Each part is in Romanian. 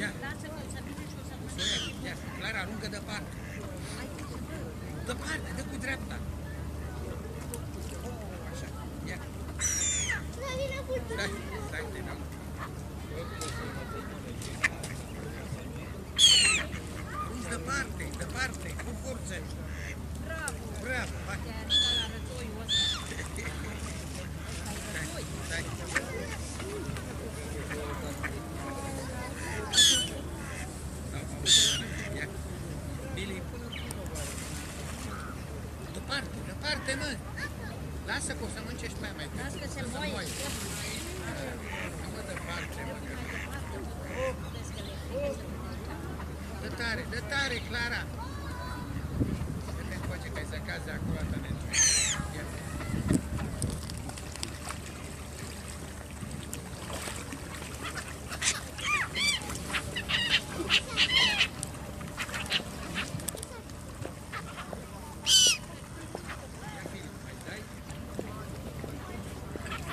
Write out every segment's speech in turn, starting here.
Ia. Lasă-l să vină și o să mănânci. Clara, aruncă departe. Departe, dă cu dreapta. Așa, ia. La mine cu Stai, stai, te dau. Arunci departe, departe, cu forță. Bravo. Bravo, hai. Lasă că o să mâncești pe aia mai Las că se O să moaie. moaie. Mă, departe, mă. Vezi că le Dă tare, dă tare, Clara! Să te încoace că ai să cazi acolo, Tănel. Ia.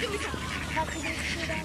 Hakkı bir şeyden